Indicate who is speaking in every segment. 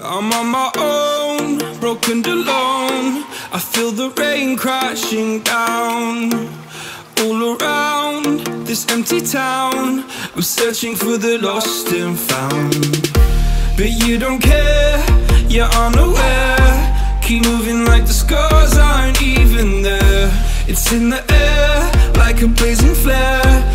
Speaker 1: I'm on my own, broken alone. I feel the rain crashing down all around this empty town. I'm searching for the lost and found. But you don't care, you're unaware. Keep moving like the scars aren't even there. It's in the air like a blazing flare.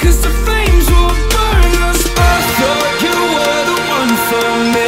Speaker 1: Cause the flames will burn us. I thought you were the one for me